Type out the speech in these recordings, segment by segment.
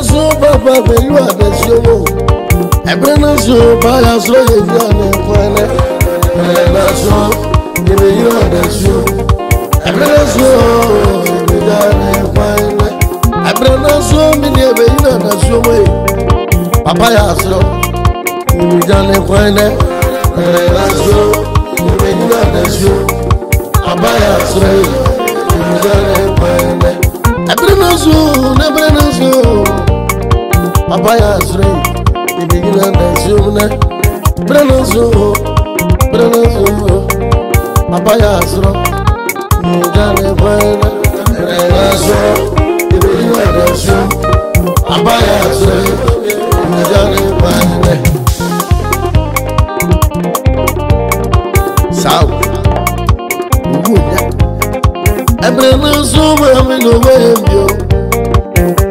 nasu papa pẹ̀lú àdẹ̀síowó ẹ̀bẹ̀ nasu báyà sọ èyí ọ̀nà ẹ̀kọ́ ẹ̀nẹ́ ẹ̀rẹ̀ nasu ìbí yóò àdẹ̀síò ẹ̀bẹ̀ nasu ìbí yóò ọ̀nà ẹ̀kọ́ ẹ̀nẹ́ ẹ̀bẹ̀ nasu mi ni ẹ̀bẹ̀ yóò àdẹ̀síowó yìí papa yà sọ ìbí yóò ọ̀nà ẹ̀kọ́ ẹ̀nẹ́ ẹ̀rẹ̀ nasu ìbí yóò àdẹ̀síò papa yà sọ ìbí yóò ọ̀nà ẹ̀kọ́ ẹ̀nẹ́ ẹ̀bẹ̀ nasu papa ya zure ibi gina na ezi omune bere na zo o bere na zo o papa ya zuro ni ga na ebe na bere na zo ibi gina na ezi papa ya zure ni ga na ebe na sawu ugbu ya na zo ma mi na onwe mbio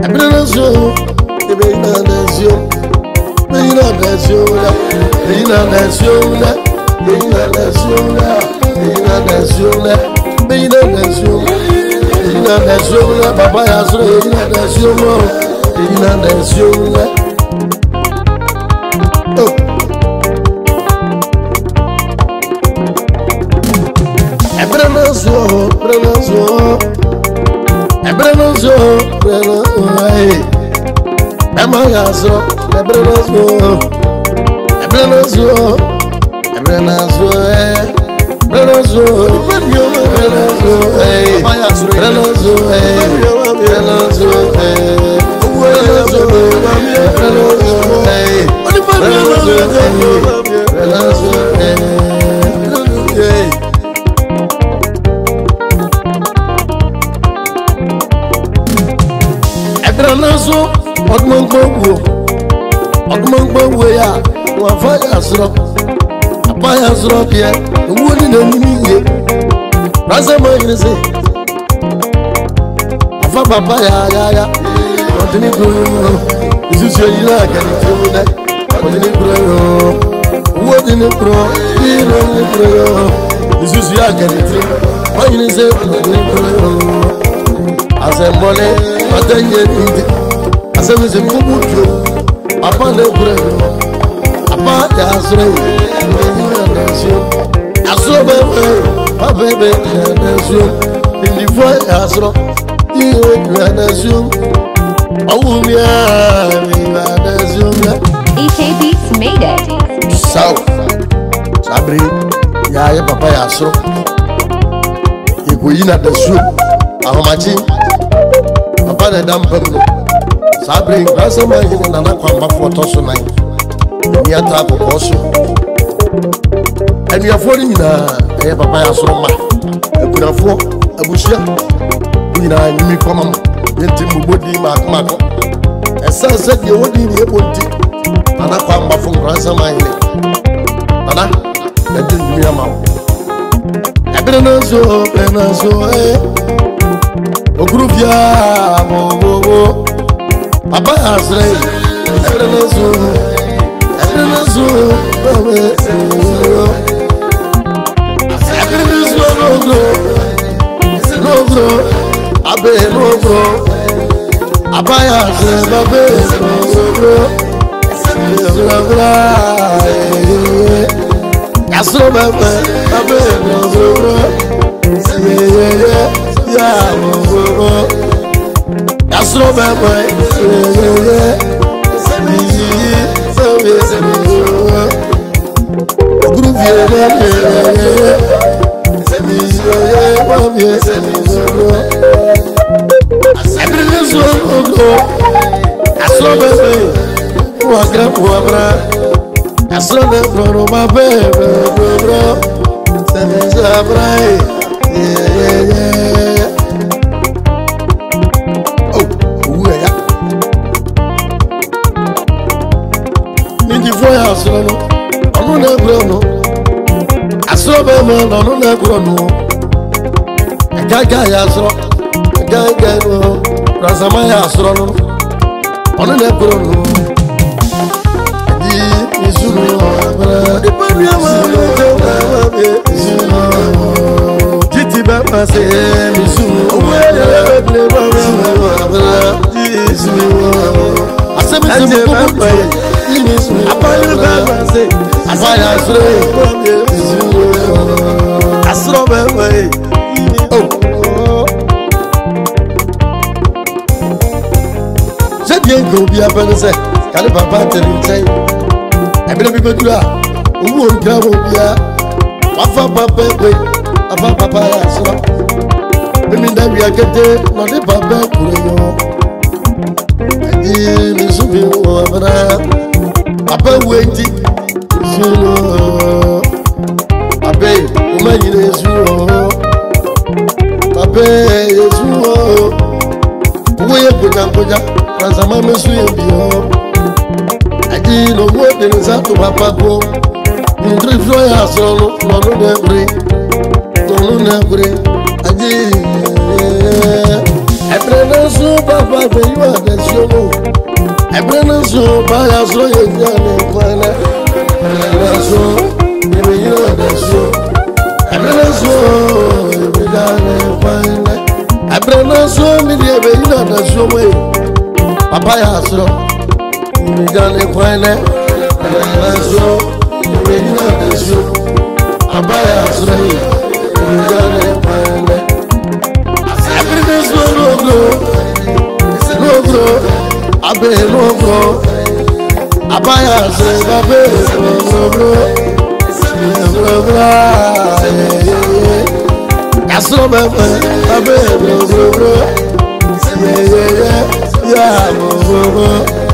ebere na zo reina nación, reina nacional, reina reina reina É é é mangazo, é nazo, é nazo, é nazo, é nazo, é nazo, é nazo, é nazo, é nazo, é nazo, é ọgbọngbọnwo ọgbọngbọnwo ya wọn afa ya sọrọ afa ya sọrọ bịa ewu ni na emume ihe rasa ma yiri sị afa papa ya ya ya ọdịnihu izuzu eyi na aga n'ite ewu dẹ ọdịnihu yoo owó ọdịnihu ịrụ ọdịnihu yoo izuzu ya aga n'ite ọ yiri sị ọdịnihu yoo asembọle ọdịnihu yoo asɛmɛsɛ nkomo duro apa na ekura yi hɔ da asoro yi ɛnani yɛ na nsuo asoro bɛ wɛ papa bɛ yɛ na nsuo ndifo yɛ asoro yiyi wɔ yɛ na nsuo ɔwu bia yɛ na nsuo bia. EK Beats made it. Saw, Sabri, yaaye papa yɛ asoro, ekoyi na da nsuo, ahomakye, papa na ɛda mpam no saa bere nkurasa maa yi ne nana kwan mafoɔ tɔ so nan nneata akɔkɔɔ so anuafoɔ no nyinaa ɛyɛ papa yɛ asoro ma akunafoɔ abusua ne nyinaa nyimi kɔma mo yɛnti mbobɔ din maako maako ɛsan sɛ deɛ wɔdin ne yɛbɔ nti nana kwan mafo nkurasa maa yi ne nana yɛde nyimi ama wo ɛbere no nso ɛbere no nso ɛ okuru fiaa mo. Abba Asre, Ebenezu, Ebenezu, Bebe, Ebenezu, Ebenezu, Logo, Logo, Abe, Logo, Abba Asre, Bebe, Logo, Logo, Yasu, Bebe, Bebe, Logo, Yeah, yeah, yeah, yeah, Logo, Yasu, Bebe, Abrilizo ogo Aso é bebe Wagra wabra Aso ne broro ma bebe Bro Semezo aí, Yeah yeah yeah Oh, uwe ya a voya aso no Anu ne a Aso bebe no anu ne broro agyaga yɛ asorɔ agyaga no rasama yɛ asorɔ no ɔno na ɛkoro no yi nsu no ɛbrɛ nipa nua ma mo jɛ ma ma mi nsu no titi bɛ ma se nsu owó yɛ bɛ bile ma ma ma ma ɛbrɛ yi nsu no asɛm sɛ mo koko do yi nsu no abayɔ bɛ ma se abayɔ asorɔ yi nsu no tie nka obi abɛ no sɛ kane papa ntɛ ne nkyɛn ɛberɛ bi bɛduru a owu ɔntwa hɔ obiara wafa papa ekwe afa papa yɛ asra mimi da wia kete na ɔde papa ekure yɛ hɔ ɛdi ne nso fi wɔ abana papa We eti su no papa yi ɔma nyina esu hɔ papa esu hɔ owó yẹ kojakoja. Masama mesu ye bio Aji no wo de nsa to papa ko Ndri fro ya so no no no de bre No no na bre Aji Ebre no so papa be you are the show no Ebre no so ba ya so ye nya ne kwa na Ebre no so abaya asoro mmejale kwene mmejale mmejale so abaya asoro mmejale kwene. everything slow no grow no grow abe no abaya asoro abe no grow no grow asoro bẹbẹ abe no grow yeah àmọ́.